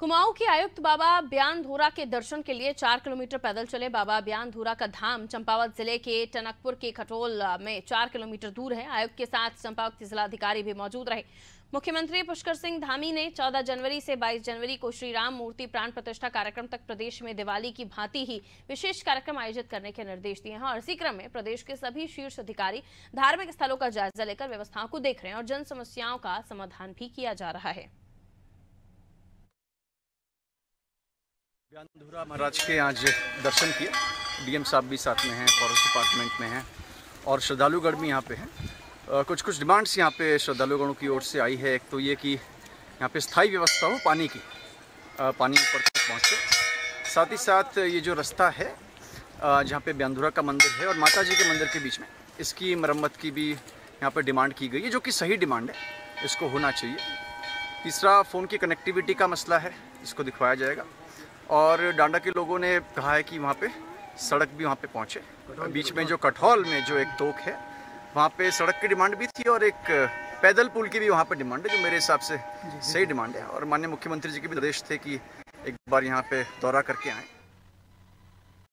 कुमाऊं के आयुक्त बाबा बयान धोरा के दर्शन के लिए चार किलोमीटर पैदल चले बाबा बयान धोरा का धाम, चंपावत ज़िले के टनकपुर के खटोल में चार किलोमीटर दूर है। आयुक्त के साथ चंपावत के जिलाधिकारी भी मौजूद रहे। मुख्यमंत्री पुष्कर सिंह धामी ने 14 जनवरी से 22 जनवरी को श्री राम मूर्ति प्राण प्रतिष्ठा कार्यक्रम तक प्रदेश में दिवाली की भांति ही विशेष कार्यक्रम आयोजित करने के निर्देश दिए हैं और इसी क्रम में प्रदेश के सभी शीर्ष अधिकारी धार्मिक स्थलों का जायजा लेकर व्यवस्थाओं को देख रहे हैं और जन समस्याओं का समाधान भी किया जा रहा है। बयानधुरा महाराज के आज दर्शन किए। डीएम साहब भी साथ में हैं फॉरेस्ट डिपार्टमेंट में हैं और श्रद्धालुगढ़ भी यहाँ पे हैं। कुछ कुछ डिमांड्स यहाँ पे श्रद्धालुगढ़ों की ओर से आई है। एक तो ये कि यहाँ पे स्थायी व्यवस्था हो पानी की आ, पानी ऊपर तक पहुँचे। साथ ही साथ ये जो रास्ता है जहाँ पे बयानधुरा का मंदिर है और माता जी के मंदिर के बीच में इसकी मरम्मत की भी यहाँ पर डिमांड की गई है जो कि सही डिमांड है। इसको होना चाहिए। तीसरा फ़ोन की कनेक्टिविटी का मसला है इसको दिखवाया जाएगा। और डांडा के लोगों ने कहा है कि वहाँ पे सड़क भी वहाँ पे पहुँचे। बीच में जो कठौल में जो एक तोक है वहाँ पे सड़क की डिमांड भी थी और एक पैदल पुल की भी वहाँ पे डिमांड है जो मेरे हिसाब से सही डिमांड है। और माननीय मुख्यमंत्री जी के भी निर्देश थे कि एक बार यहाँ पे दौरा करके आएँ।